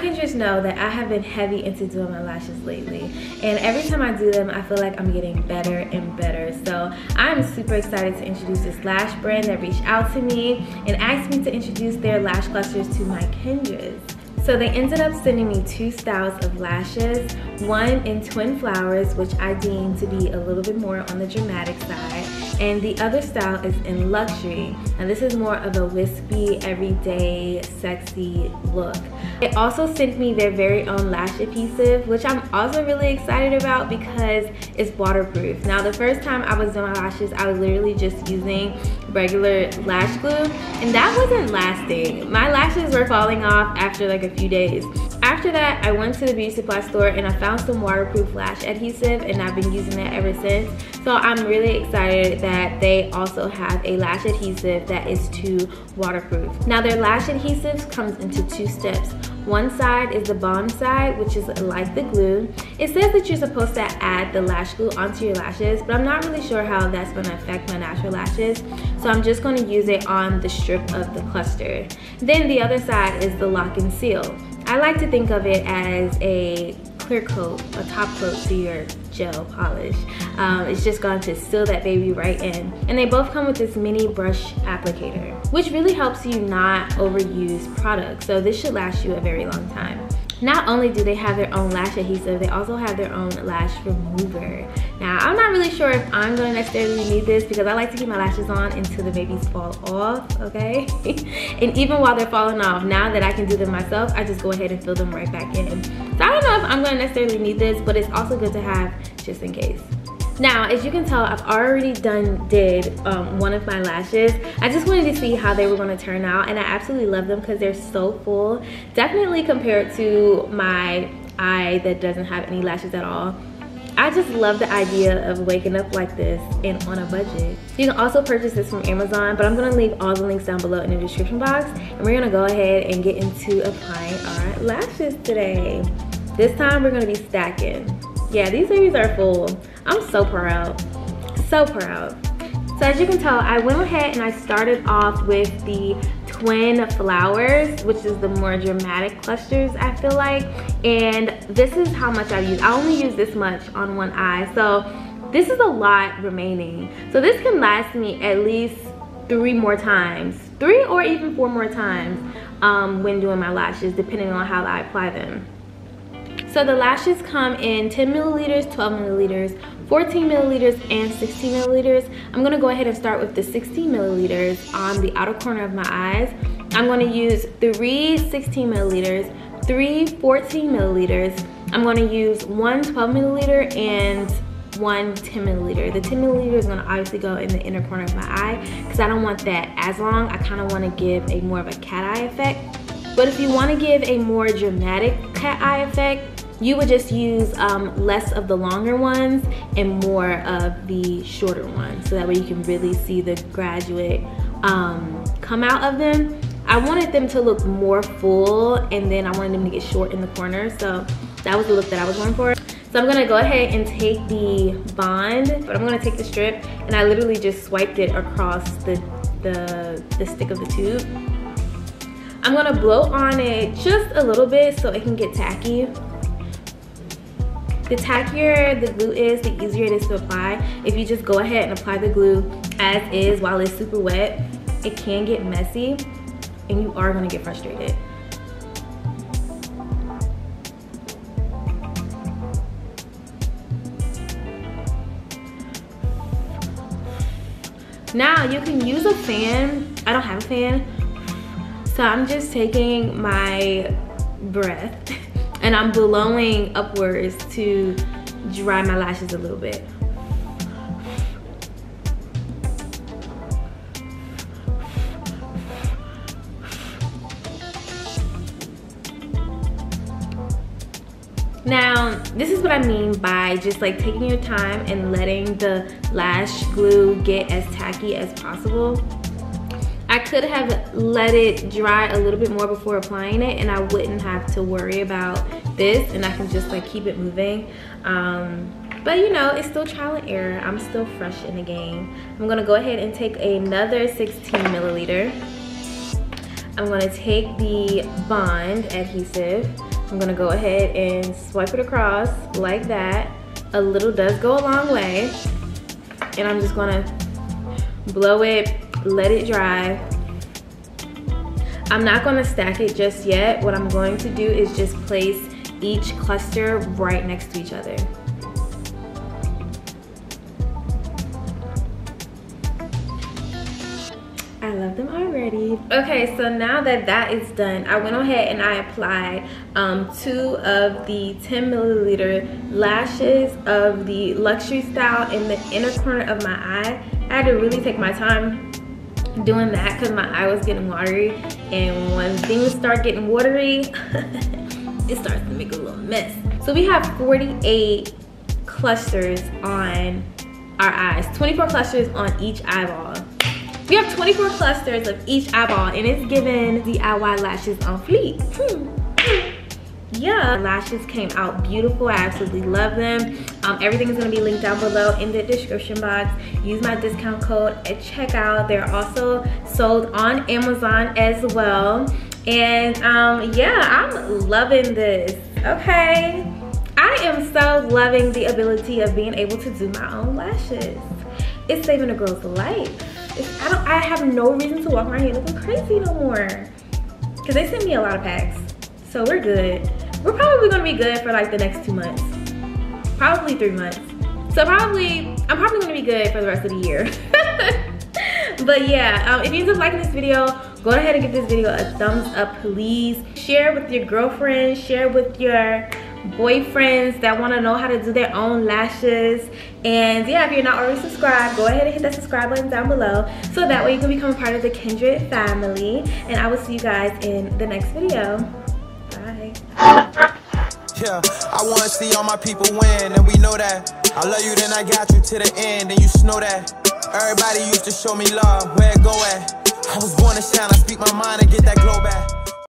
Kindreds know that I have been heavy into doing my lashes lately. And every time I do them, I feel like I'm getting better and better. So I'm super excited to introduce this lash brand that reached out to me and asked me to introduce their lash clusters to my Kindreds. So they ended up sending me two styles of lashes, one in twin flowers, which I deem to be a little bit more on the dramatic side, and the other style is in luxury and this is more of a wispy everyday sexy look it also sent me their very own lash adhesive which i'm also really excited about because it's waterproof. Now the first time i was doing my lashes i was literally just using regular lash glue and that wasn't lasting. My lashes were falling off after like a few days. After that, I went to the beauty supply store and I found some waterproof lash adhesive and I've been using that ever since. So I'm really excited that they also have a lash adhesive that is too waterproof. Now their lash adhesives comes into two steps. One side is the bond side, which is like the glue. It says that you're supposed to add the lash glue onto your lashes, but I'm not really sure how that's gonna affect my natural lashes. So I'm just gonna use it on the strip of the cluster. Then the other side is the lock and seal. I like to think of it as a clear coat, a top coat to your gel polish. Um, it's just going to seal that baby right in. And they both come with this mini brush applicator, which really helps you not overuse product. So this should last you a very long time. Not only do they have their own lash adhesive, they also have their own lash remover. Now, I'm not really sure if I'm gonna necessarily need this because I like to keep my lashes on until the babies fall off, okay? and even while they're falling off, now that I can do them myself, I just go ahead and fill them right back in. So I don't know if I'm gonna necessarily need this, but it's also good to have just in case. Now, as you can tell, I've already done did um, one of my lashes. I just wanted to see how they were gonna turn out and I absolutely love them because they're so full. Definitely compared to my eye that doesn't have any lashes at all. I just love the idea of waking up like this and on a budget. You can also purchase this from Amazon, but I'm gonna leave all the links down below in the description box. And we're gonna go ahead and get into applying our lashes today. This time we're gonna be stacking. Yeah, these babies are full. I'm so proud, so proud. So as you can tell, I went ahead and I started off with the twin flowers, which is the more dramatic clusters, I feel like. And this is how much I use. I only use this much on one eye. So this is a lot remaining. So this can last me at least three more times, three or even four more times um, when doing my lashes, depending on how I apply them. So the lashes come in 10 milliliters, 12 milliliters, 14 milliliters, and 16 milliliters. I'm gonna go ahead and start with the 16 milliliters on the outer corner of my eyes. I'm gonna use three 16 milliliters, three 14 milliliters. I'm gonna use one 12 milliliter and one 10 milliliter. The 10 milliliter is gonna obviously go in the inner corner of my eye because I don't want that as long. I kind of want to give a more of a cat eye effect. But if you want to give a more dramatic cat eye effect, you would just use um, less of the longer ones and more of the shorter ones. So that way you can really see the graduate um, come out of them. I wanted them to look more full and then I wanted them to get short in the corner. So that was the look that I was going for. So I'm gonna go ahead and take the bond, but I'm gonna take the strip and I literally just swiped it across the, the, the stick of the tube. I'm gonna blow on it just a little bit so it can get tacky. The tackier the glue is, the easier it is to apply. If you just go ahead and apply the glue as is while it's super wet, it can get messy and you are gonna get frustrated. Now you can use a fan. I don't have a fan. So I'm just taking my breath and I'm blowing upwards to dry my lashes a little bit. Now, this is what I mean by just like taking your time and letting the lash glue get as tacky as possible. I could have let it dry a little bit more before applying it and I wouldn't have to worry about this and I can just like keep it moving. Um, but you know, it's still trial and error. I'm still fresh in the game. I'm gonna go ahead and take another 16 milliliter. I'm gonna take the bond adhesive I'm gonna go ahead and swipe it across like that. A little does go a long way. And I'm just gonna blow it, let it dry. I'm not gonna stack it just yet. What I'm going to do is just place each cluster right next to each other. I love them already. Okay, so now that that is done, I went ahead and I applied um, two of the 10 milliliter lashes of the luxury style in the inner corner of my eye. I had to really take my time doing that because my eye was getting watery and when things start getting watery it starts to make a little mess so we have 48 clusters on our eyes 24 clusters on each eyeball we have 24 clusters of each eyeball and it's given DIY lashes on fleek. Hmm. Yeah, lashes came out beautiful. I absolutely love them. Um, everything is gonna be linked down below in the description box. Use my discount code at checkout. They're also sold on Amazon as well. And um, yeah, I'm loving this, okay? I am so loving the ability of being able to do my own lashes. It's saving a girl's life. I don't I have no reason to walk around here looking crazy no more. Cause they sent me a lot of packs. So we're good. We're probably gonna be good for like the next two months. Probably three months. So probably, I'm probably gonna be good for the rest of the year. but yeah, um, if you end up liking this video, go ahead and give this video a thumbs up, please. Share with your girlfriends, share with your boyfriends that want to know how to do their own lashes and yeah if you're not already subscribed go ahead and hit that subscribe button down below so that way you can become a part of the kindred family and i will see you guys in the next video yeah i want to see all my people win and we know that. I love you then i got you to the end and you know that. Everybody used to show me love where it go at? I was born to shine i speak my mind and get that glow back